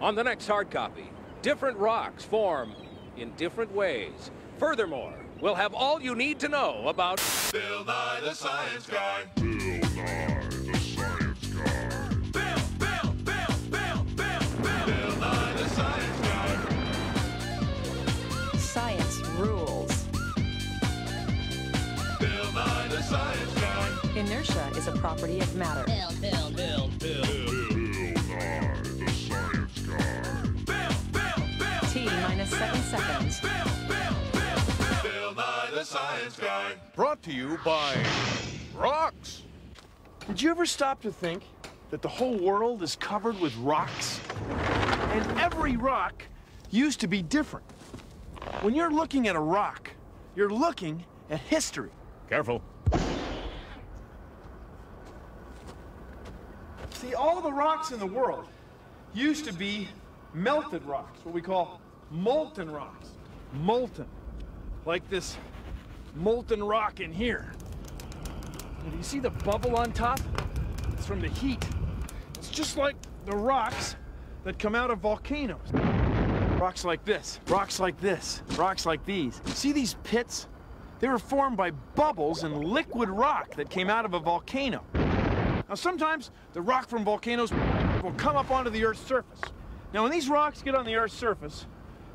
On the next hard copy, different rocks form in different ways. Furthermore, we'll have all you need to know about Bill Nye the Science Guy. Bill Nye the Science Guy. Bill, Bill, Bill, Bill, Bill, Bill. Bill Nye the Science Guy. Science rules. Bill Nye the Science Guy. Inertia is a property of matter. Bill, Bill, Bill, Bill Nye seven seconds. Bill, Bill, Bill. Bill Nye the Science Guy. Brought to you by rocks. Did you ever stop to think that the whole world is covered with rocks? And every rock used to be different. When you're looking at a rock, you're looking at history. Careful. See, all the rocks in the world used to be melted rocks, what we call molten rocks. Molten. Like this molten rock in here. And you see the bubble on top? It's from the heat. It's just like the rocks that come out of volcanoes. Rocks like this, rocks like this, rocks like these. See these pits? They were formed by bubbles and liquid rock that came out of a volcano. Now, sometimes the rock from volcanoes will come up onto the Earth's surface. Now, when these rocks get on the Earth's surface,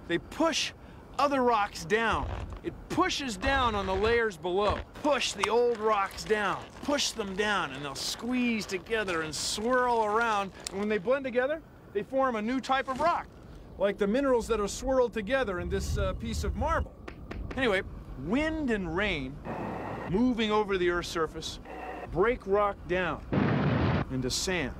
they push other rocks down. It pushes down on the layers below. Push the old rocks down. Push them down, and they'll squeeze together and swirl around. And when they blend together, they form a new type of rock, like the minerals that are swirled together in this uh, piece of marble. Anyway, wind and rain moving over the Earth's surface break rock down into sand.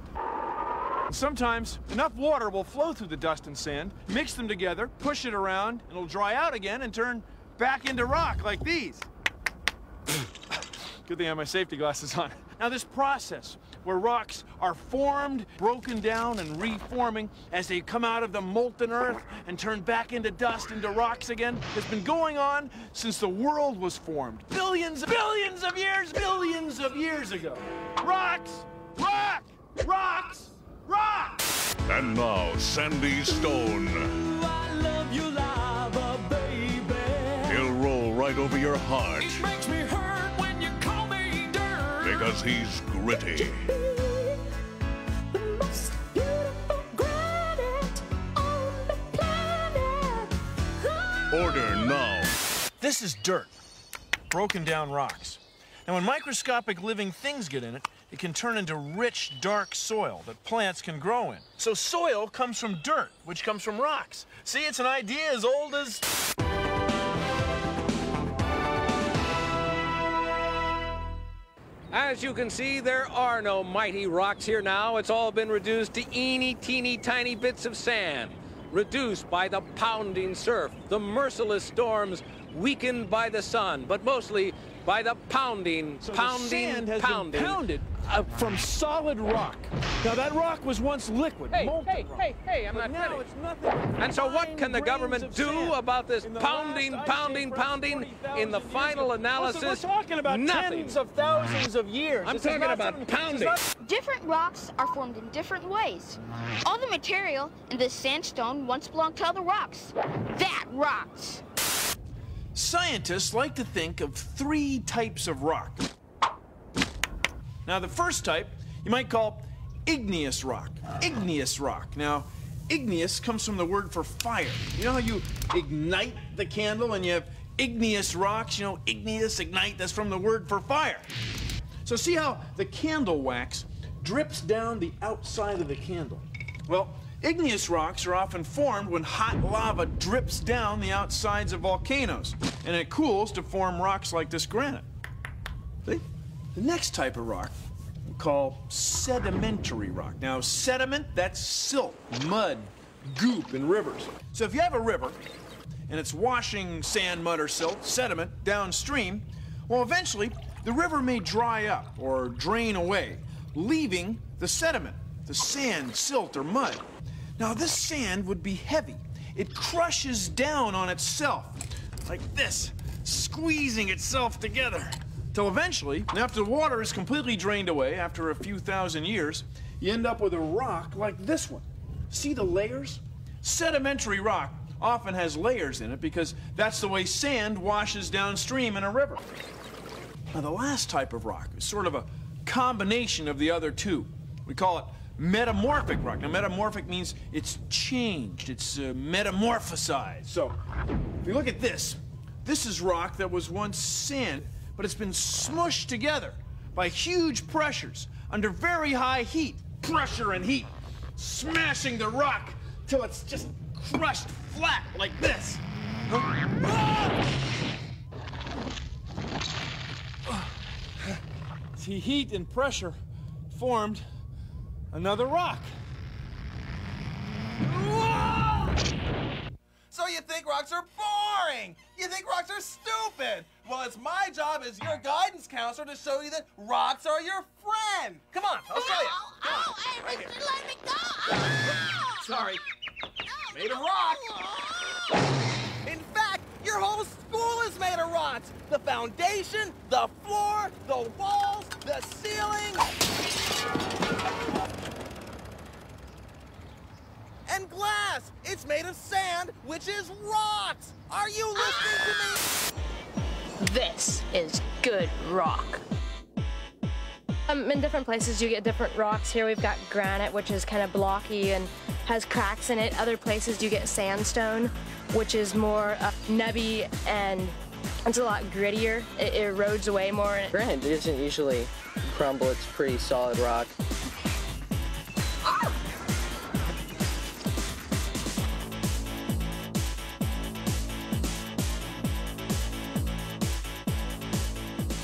Sometimes enough water will flow through the dust and sand, mix them together, push it around, and it'll dry out again and turn back into rock like these. Good thing I have my safety glasses on. Now this process where rocks are formed, broken down, and reforming as they come out of the molten earth and turn back into dust, into rocks again, has been going on since the world was formed. Billions, billions of years, billions of years ago. Rocks, rock, rocks. And now, Sandy Stone. I love you, lava, baby. He'll roll right over your heart It makes me hurt when you call me dirt. because he's gritty. The most beautiful granite on the planet. Order now. This is dirt, broken down rocks. And when microscopic living things get in it, it can turn into rich, dark soil that plants can grow in. So soil comes from dirt, which comes from rocks. See, it's an idea as old as. As you can see, there are no mighty rocks here now. It's all been reduced to eeny, teeny, tiny bits of sand, reduced by the pounding surf, the merciless storms, weakened by the sun, but mostly by the pounding, So pounding, the sand has pounding. been pounded uh, from solid rock. Now that rock was once liquid, Hey, molten hey, rock. hey, hey, I'm But not now finished. it's nothing. And so what can the government do about this pounding, pounding, pounding in the final ago. analysis? Listen, we're talking about nothing. tens of thousands of years. I'm This talking about something- pounding. Different rocks are formed in different ways. All the material in this sandstone once belonged to other rocks. That rocks. Scientists like to think of three types of rock. Now, the first type you might call igneous rock. Igneous rock. Now, igneous comes from the word for fire. You know how you ignite the candle and you have igneous rocks? You know, igneous, ignite, that's from the word for fire. So, see how the candle wax drips down the outside of the candle? Well, igneous rocks are often formed when hot lava drips down the outsides of volcanoes, and it cools to form rocks like this granite. See? The next type of rock we call sedimentary rock. Now, sediment, that's silt, mud, goop in rivers. So if you have a river and it's washing sand, mud, or silt, sediment, downstream, well, eventually the river may dry up or drain away, leaving the sediment, the sand, silt, or mud. Now, this sand would be heavy. It crushes down on itself like this, squeezing itself together. Till eventually, after the water is completely drained away, after a few thousand years, you end up with a rock like this one. See the layers? Sedimentary rock often has layers in it because that's the way sand washes downstream in a river. Now, the last type of rock is sort of a combination of the other two. We call it metamorphic rock. Now, metamorphic means it's changed, it's uh, metamorphosized. So, if you look at this, this is rock that was once sand, but it's been smushed together by huge pressures under very high heat. Pressure and heat, smashing the rock till it's just crushed flat like this. See, heat and pressure formed another rock. So you think rocks are boring? You think rocks are stupid? Well, it's my job as your guidance counselor to show you that rocks are your friend. Come on, I'll show you. Come on, right here. let me go! Sorry. Made of rock. In fact, your whole school is made of rocks. The foundation, the floor, the walls, the ceiling. And glass. It's made of sand, which is rocks. Are you listening to me? This is good rock. Um, in different places, you get different rocks. Here we've got granite, which is kind of blocky and has cracks in it. Other places you get sandstone, which is more uh, nubby and it's a lot grittier. It, it erodes away more. Granite doesn't usually crumble. It's pretty solid rock.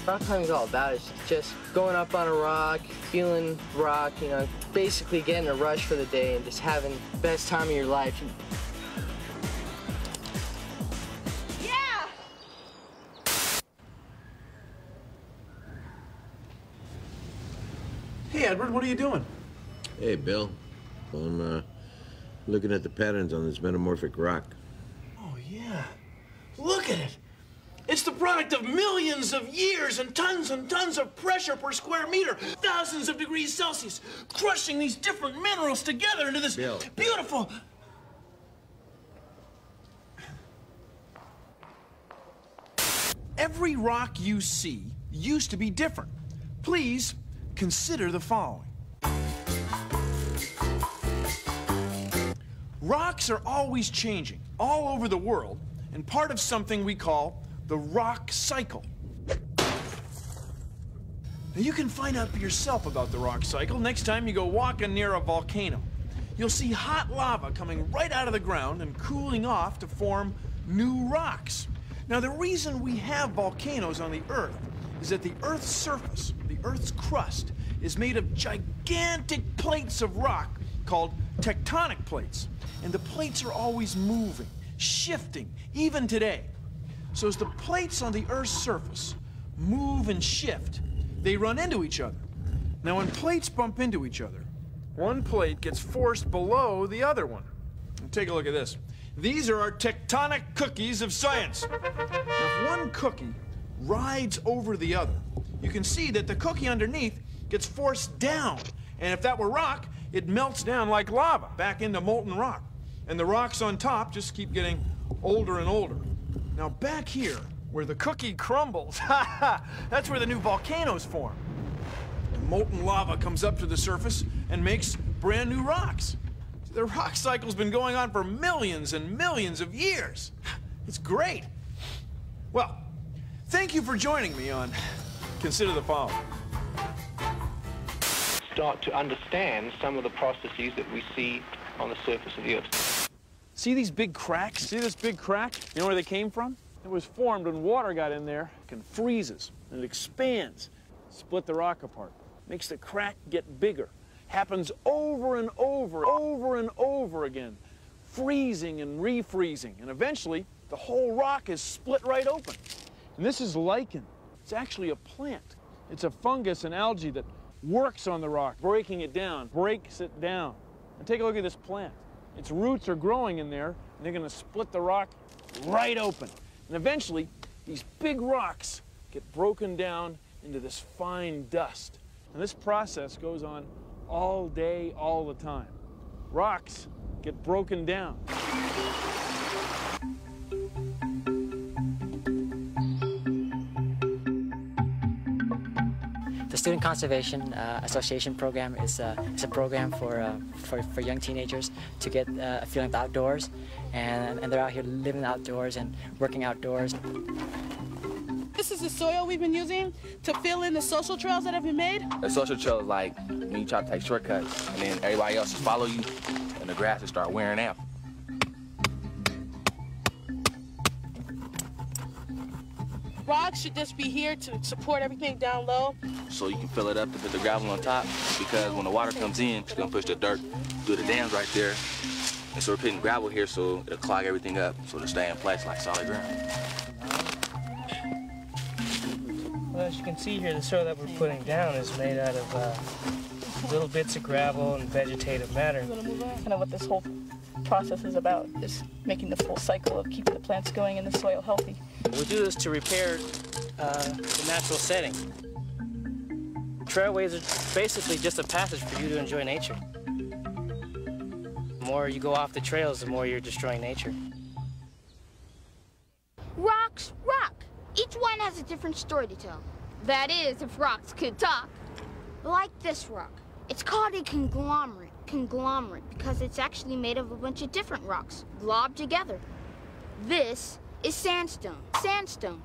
Rock climbing's all about is just going up on a rock, feeling rock, you know, basically getting a rush for the day and just having the best time of your life. Yeah! Hey, Edward, what are you doing? Hey, Bill. I'm uh, looking at the patterns on this metamorphic rock. Oh, yeah. Look at it. It's the product of millions of years and tons and tons of pressure per square meter, thousands of degrees Celsius, crushing these different minerals together into this Bill. beautiful. Every rock you see used to be different. Please consider the following. Rocks are always changing all over the world and part of something we call the rock cycle. Now, you can find out for yourself about the rock cycle next time you go walking near a volcano. You'll see hot lava coming right out of the ground and cooling off to form new rocks. Now, the reason we have volcanoes on the Earth is that the Earth's surface, the Earth's crust, is made of gigantic plates of rock called tectonic plates. And the plates are always moving, shifting, even today. So as the plates on the Earth's surface move and shift, they run into each other. Now, when plates bump into each other, one plate gets forced below the other one. Take a look at this. These are our tectonic cookies of science. Now, if one cookie rides over the other, you can see that the cookie underneath gets forced down. And if that were rock, it melts down like lava back into molten rock. And the rocks on top just keep getting older and older. Now, back here, where the cookie crumbles, that's where the new volcanoes form. The molten lava comes up to the surface and makes brand new rocks. The rock cycle's been going on for millions and millions of years. It's great. Well, thank you for joining me on Consider the Following. start to understand some of the processes that we see on the surface of the Earth. See these big cracks? See this big crack? You know where they came from? It was formed when water got in there and freezes and it expands, split the rock apart, makes the crack get bigger. Happens over and over, over and over again, freezing and refreezing, and eventually the whole rock is split right open. And this is lichen. It's actually a plant. It's a fungus and algae that works on the rock, breaking it down, breaks it down. And take a look at this plant. Its roots are growing in there, and they're going to split the rock right open. And eventually, these big rocks get broken down into this fine dust. And this process goes on all day, all the time. Rocks get broken down. Student Conservation uh, Association program is, uh, is a program for, uh, for, for young teenagers to get uh, a feeling of the outdoors, and, and they're out here living outdoors and working outdoors. This is the soil we've been using to fill in the social trails that have been made. A social trail is like when you try to take shortcuts and then everybody else just follow you and the grass will start wearing out. Rocks should just be here to support everything down low. So you can fill it up to put the gravel on top because when the water comes in, it's gonna push the dirt through the dams right there. And so we're putting gravel here so it'll clog everything up so it'll stay in place like solid ground. Well, as you can see here, the soil that we're putting down is made out of uh, little bits of gravel and vegetative matter. kind of what this whole process is about, is making the full cycle of keeping the plants going and the soil healthy. We do this to repair uh, the natural setting. Trailways are basically just a passage for you to enjoy nature. The more you go off the trails, the more you're destroying nature. Rocks rock. Each one has a different story to tell. That is, if rocks could talk. Like this rock. It's called a conglomerate. Conglomerate because it's actually made of a bunch of different rocks globbed together. This is sandstone. Sandstone.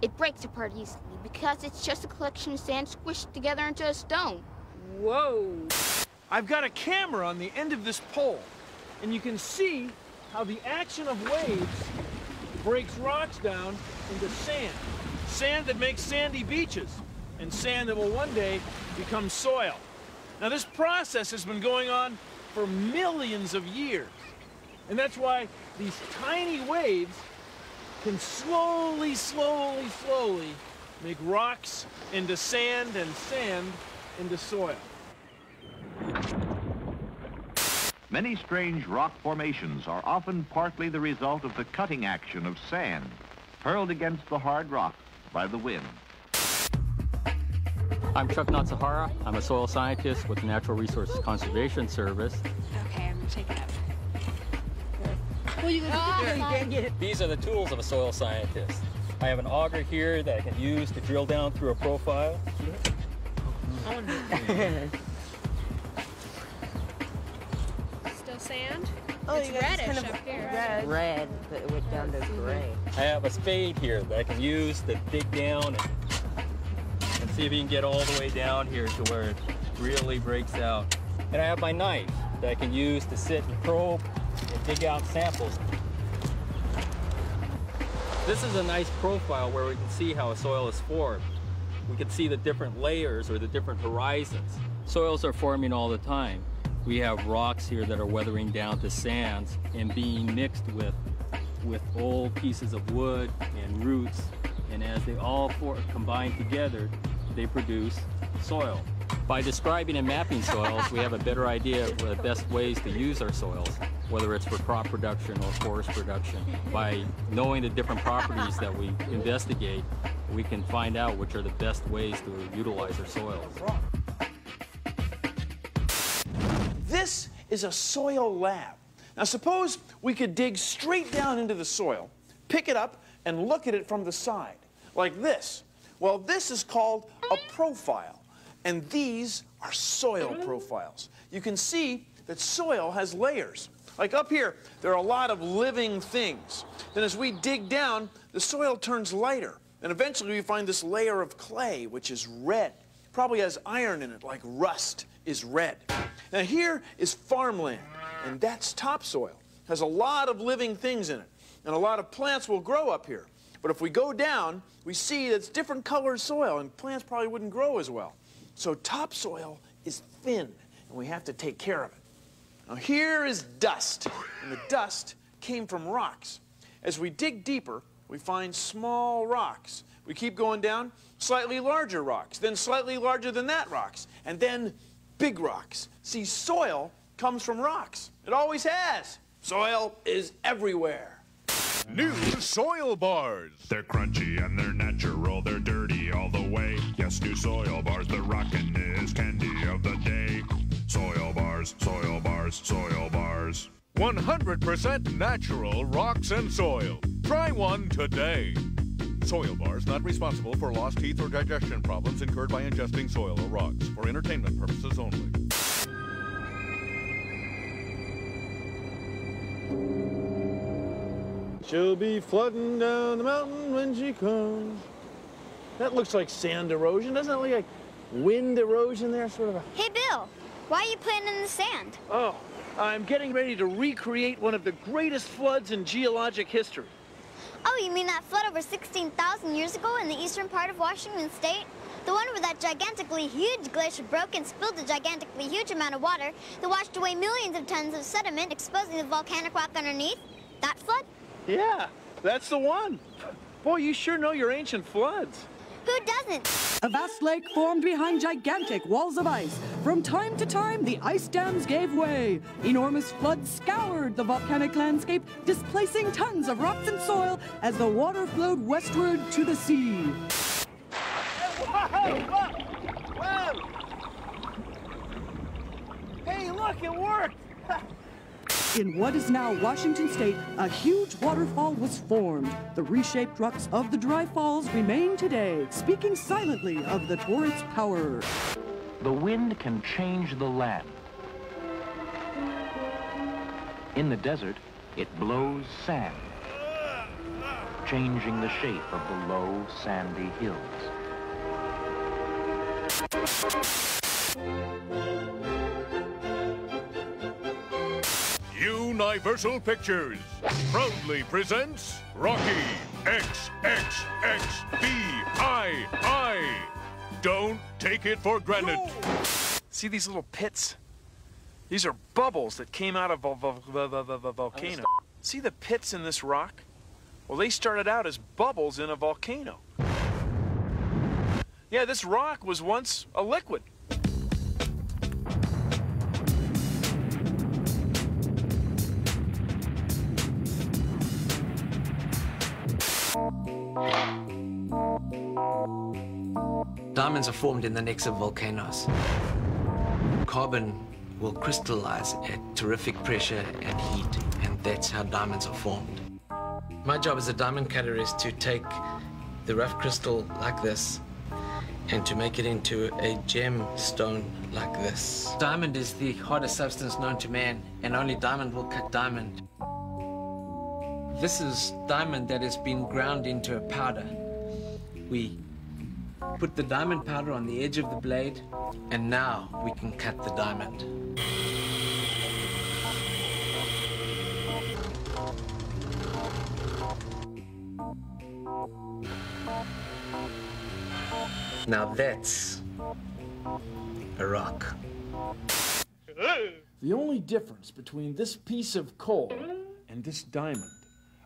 It breaks apart easily because it's just a collection of sand squished together into a stone. Whoa. I've got a camera on the end of this pole, and you can see how the action of waves breaks rocks down into sand. Sand that makes sandy beaches, and sand that will one day become soil. Now, this process has been going on for millions of years. And that's why these tiny waves can slowly, slowly, slowly make rocks into sand and sand into soil. Many strange rock formations are often partly the result of the cutting action of sand hurled against the hard rock by the wind. I'm Chuck Natsuhara. I'm a soil scientist with the Natural Resources Conservation Service. Okay, I'm gonna take it out. Ah, These are the tools of a soil scientist. I have an auger here that I can use to drill down through a profile. Still sand? Oh, it's you got this reddish kind of up here. red. Red, but it went down to gray. I have a spade here that I can use to dig down and, and see if you can get all the way down here to where it really breaks out. And I have my knife that I can use to sit and probe and dig out samples. This is a nice profile where we can see how a soil is formed. We can see the different layers or the different horizons. Soils are forming all the time. We have rocks here that are weathering down to sands and being mixed with, with old pieces of wood and roots. And as they all combine together, they produce soil. By describing and mapping soils, we have a better idea of the best ways to use our soils, whether it's for crop production or forest production. By knowing the different properties that we investigate, we can find out which are the best ways to utilize our soils. This is a soil lab. Now, suppose we could dig straight down into the soil, pick it up, and look at it from the side, like this. Well, this is called a profile, and these are soil profiles. You can see that soil has layers. Like up here, there are a lot of living things. Then as we dig down, the soil turns lighter, and eventually we find this layer of clay, which is red. Probably has iron in it, like rust is red. Now here is farmland, and that's topsoil. Has a lot of living things in it, and a lot of plants will grow up here. But if we go down, we see that it's different colored soil, and plants probably wouldn't grow as well. So topsoil is thin, and we have to take care of it. Now here is dust, and the dust came from rocks. As we dig deeper, we find small rocks. We keep going down, slightly larger rocks, then slightly larger than that rocks, and then big rocks. See, soil comes from rocks. It always has. Soil is everywhere. New soil bars. They're crunchy and they're natural. They're dirty all the way. Yes, new soil bars. The rockin' is candy of the day. Soil bars, soil bars, soil bars. 100% natural rocks and soil. Try one today. Soil bars not responsible for lost teeth or digestion problems incurred by ingesting soil or rocks. For entertainment purposes only. She'll be flooding down the mountain when she comes. That looks like sand erosion. Doesn't it look like wind erosion there? Sort of a. Hey, Bill, why are you playing in the sand? Oh, I'm getting ready to recreate one of the greatest floods in geologic history. Oh, you mean that flood over 16,000 years ago in the eastern part of Washington state? The one where that gigantically huge glacier broke and spilled a gigantically huge amount of water that washed away millions of tons of sediment, exposing the volcanic rock underneath? That flood? Yeah, that's the one. Boy, you sure know your ancient floods. Who doesn't? A vast lake formed behind gigantic walls of ice. From time to time, the ice dams gave way. Enormous floods scoured the volcanic landscape, displacing tons of rocks and soil as the water flowed westward to the sea. Hey, look, it worked! In what is now Washington State, a huge waterfall was formed. The reshaped rocks of the dry falls remain today, speaking silently of the torrent's power. The wind can change the land. In the desert, it blows sand, changing the shape of the low, sandy hills. Universal Pictures proudly presents Rocky XXXVII. Don't take it for granted. See these little pits? These are bubbles that came out of a, vol- vol- vol- vol- vol- volcano. See the pits in this rock? Well, they started out as bubbles in a volcano. Yeah, this rock was once a liquid. Diamonds are formed in the necks of volcanoes. Carbon will crystallize at terrific pressure and heat, and that's how diamonds are formed. My job as a diamond cutter is to take the rough crystal like this and to make it into a gemstone like this. Diamond is the hardest substance known to man, and only diamond will cut diamond. This is diamond that has been ground into a powder. We put the diamond powder on the edge of the blade, and now we can cut the diamond. Now that's a rock. The only difference between this piece of coal and this diamond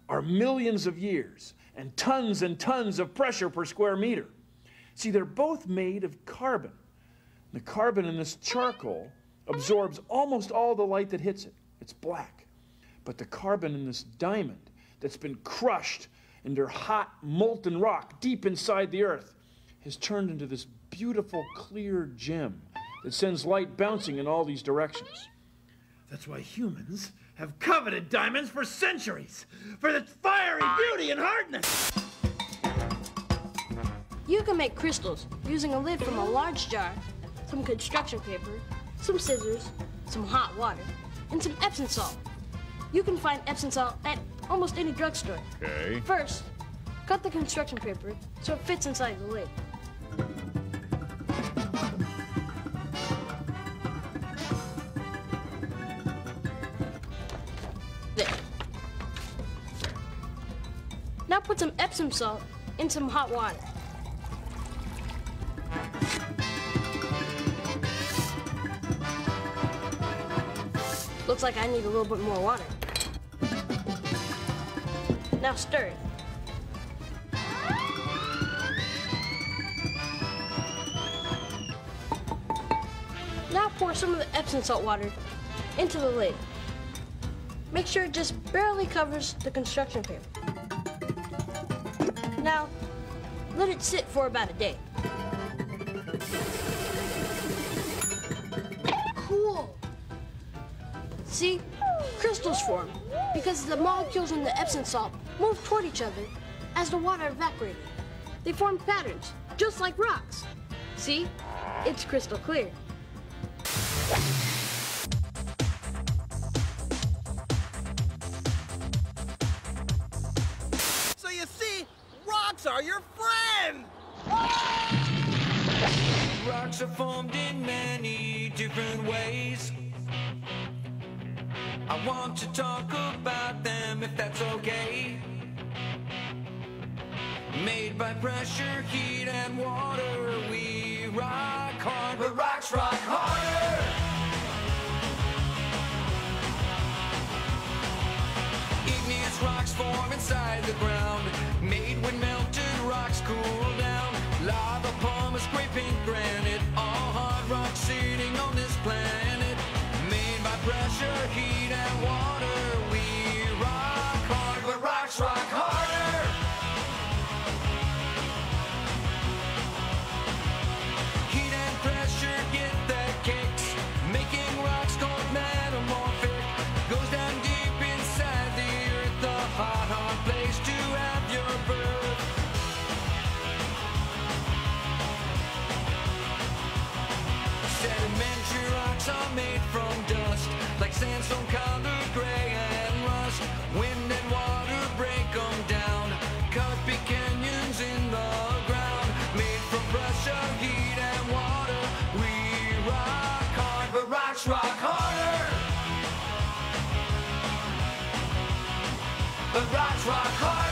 are millions of years and tons and tons of pressure per square meter. See, they're both made of carbon. The carbon in this charcoal absorbs almost all the light that hits it. It's black. But the carbon in this diamond that's been crushed into hot, molten rock deep inside the earth has turned into this beautiful, clear gem that sends light bouncing in all these directions. That's why humans have coveted diamonds for centuries, for its fiery beauty and hardness. You can make crystals using a lid from a large jar, some construction paper, some scissors, some hot water, and some Epsom salt. You can find Epsom salt at almost any drugstore. Okay. First, cut the construction paper so it fits inside the lid. There. Now put some Epsom salt in some hot water. Looks like I need a little bit more water. Now stir it. Now pour some of the Epsom salt water into the lid. Make sure it just barely covers the construction paper. Now, let it sit for about a day. Because the molecules in the Epsom salt move toward each other as the water evaporated. They form patterns, just like rocks. See? It's crystal clear. So you see, rocks are your friend! Rocks are formed in many different ways. I want to talk about them if that's okay. Made by pressure, heat, and water, we rock hard, but rocks rock harder. Igneous rocks form inside the ground, made when melted rocks cool down. Lava pumice, scraping granite, all hard rocks sitting on sandstone colored gray and rust. Wind and water break them down, cut big canyons in the ground. Made from pressure, heat, and water. We rock hard, but rocks rock harder. But rocks rock harder.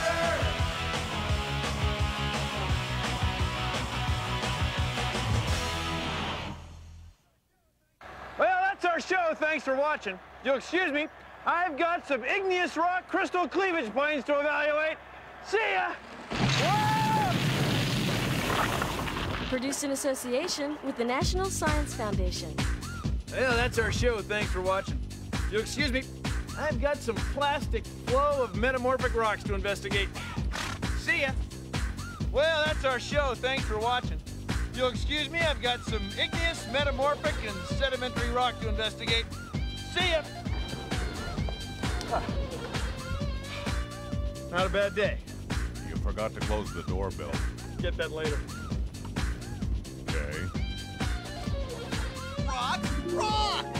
Thanks for watching. You'll excuse me. I've got some igneous rock crystal cleavage planes to evaluate. See ya! Produced in association with the National Science Foundation. Well, that's our show. Thanks for watching. You'll excuse me. I've got some plastic flow of metamorphic rocks to investigate. See ya. Well, that's our show. Thanks for watching. You'll excuse me. I've got some igneous, metamorphic, and sedimentary rock to investigate. See ya. Not a bad day. You forgot to close the door, Bill. Get that later. Okay. Rock, rock!